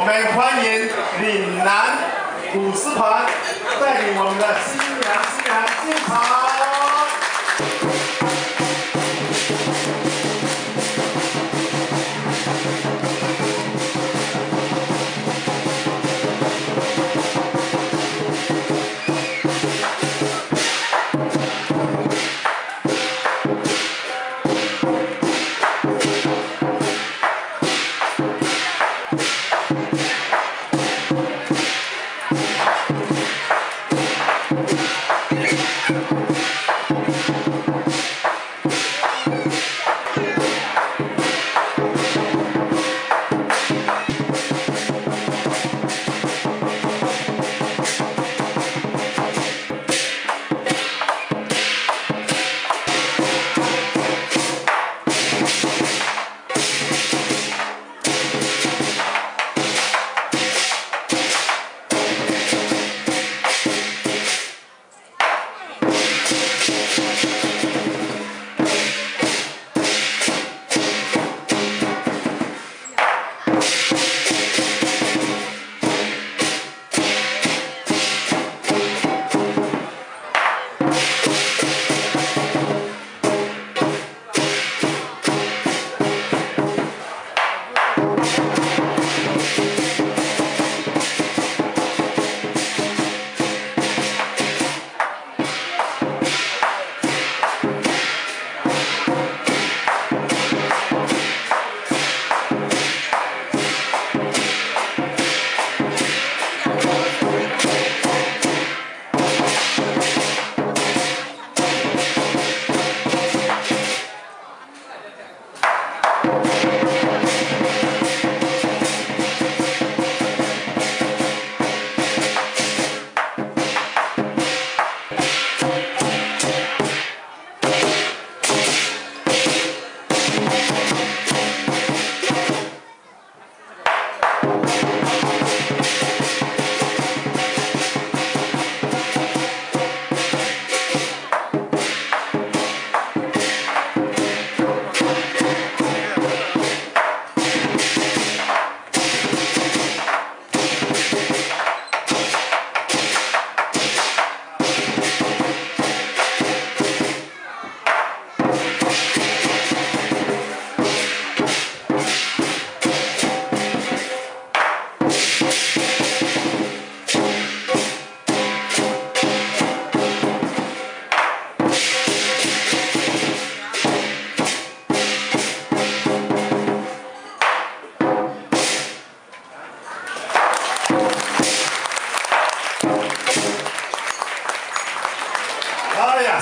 我们欢迎岭南舞狮团带领我们的新娘、新郎进场。you.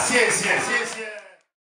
谢谢谢